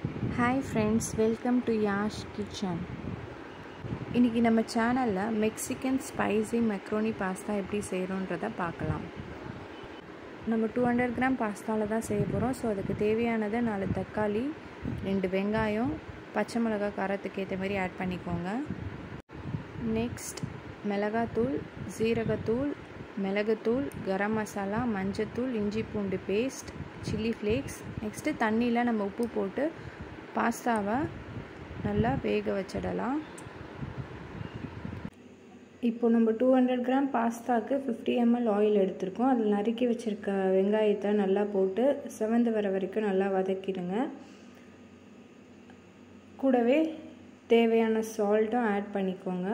Hi friends welcome to Yash kitchen இன்றைக்கி நம்ம சேனலில் மெக்சிகன் ஸ்பைசி மெக்ரோனி பாஸ்தா எப்படி செய்கிறோன்றதை பார்க்கலாம். நம்ம டூ ஹண்ட்ரட் கிராம் பாஸ்தாவில் தான் செய்ய போகிறோம் ஸோ அதுக்கு தேவையானதை நாலு தக்காளி ரெண்டு வெங்காயம் பச்சை மிளகா காரத்துக்கு ஏற்ற மாதிரி ஆட் பண்ணிக்கோங்க. நெக்ஸ்ட் மிளகாத்தூள் ஜீரகத்தூள் மிளகுத்தூள் கரம் மசாலா மஞ்சத்தூள் இஞ்சி பூண்டு பேஸ்ட் சில்லி ஃப்ளேக்ஸ். நெக்ஸ்ட்டு தண்ணியில் நம்ம உப்பு போட்டு பாஸ்தாவை நல்லா வேக வச்சிடலாம். இப்போ நம்ம டூ ஹண்ட்ரட் கிராம் பாஸ்தாவுக்கு ஃபிஃப்டி எம்எல் ஆயில் எடுத்திருக்கோம். அதில் நறுக்கி வச்சுருக்க வெங்காயத்தை நல்லா போட்டு செவந்து வர வரைக்கும் நல்லா வதக்கிடுங்க. கூடவே தேவையான சால்ட்டும் ஆட் பண்ணிக்கோங்க.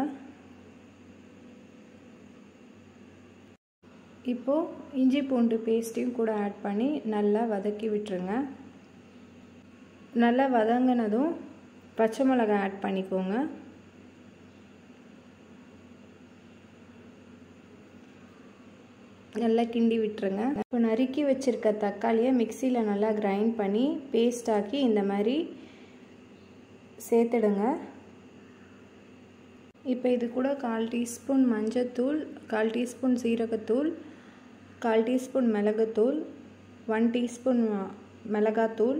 இப்போது இஞ்சி பூண்டு பேஸ்ட்டையும் கூட ஆட் பண்ணி நல்லா வதக்கி விட்டுருங்க. நல்லா வதங்கினதும் பச்சை மிளகாய் ஆட் பண்ணிக்கோங்க. நல்லா கிண்டி விட்டுருங்க. இப்போ நறுக்கி வச்சுருக்க தக்காளியை மிக்சியில் நல்லா கிரைண்ட் பண்ணி பேஸ்ட் ஆக்கி இந்த மாதிரி சேர்த்துடுங்க. இப்போ இது கூட கால் டீஸ்பூன் மஞ்சத்தூள் கால் டீஸ்பூன் சீரகத்தூள் கால் டீஸ்பூன் மிளகுத்தூள் ஒன் டீஸ்பூன் மிளகாத்தூள்.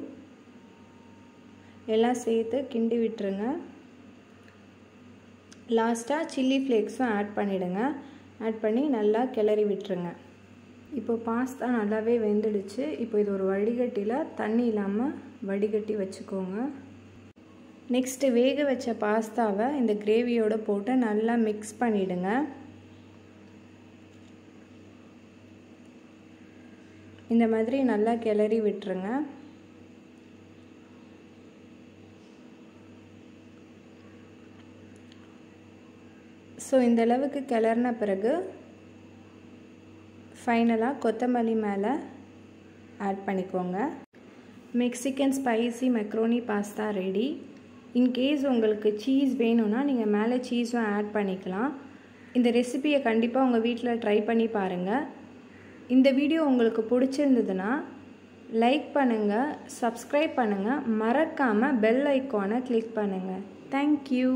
எல்லாம் சேர்த்து கிண்டி விட்டுருங்க. லாஸ்ட்டாக சில்லி ஃப்ளேக்ஸும் ஆட் பண்ணிவிடுங்க ஆட் பண்ணி நல்லா கிளறி விட்டுருங்க. இப்போ பாஸ்தா நல்லாவே வெந்துடுச்சு. இப்போ இது ஒரு வடிகட்டியில் தண்ணி இல்லாமல் வடிகட்டி வச்சுக்கோங்க. நெக்ஸ்ட்டு வேக வச்ச பாஸ்தாவை இந்த கிரேவியோடு போட்டு நல்லா மிக்ஸ் பண்ணிவிடுங்க இந்த மாதிரி நல்லா கிளறி விட்டுருங்க. ஸோ இந்த அளவுக்கு கிளறின பிறகு ஃபைனலாக கொத்தமல்லி மேலே ஆட் பண்ணிக்கோங்க. Mexican spicy macaroni pasta ready in case உங்களுக்கு சீஸ் வேணும்னா நீங்கள் மேலே சீஸும் ஆட் பண்ணிக்கலாம். இந்த ரெசிபியை கண்டிப்பாக உங்கள் வீட்டில் ட்ரை பண்ணி பாருங்கள் இந்த வீடியோ உங்களுக்கு பிடிச்சிருந்ததுன்னா லைக் பண்ணுங்கள் சப்ஸ்கிரைப் பண்ணுங்கள் மறக்காமல் பெல் ஐக்கானை கிளிக் பண்ணுங்கள் தேங்க்யூ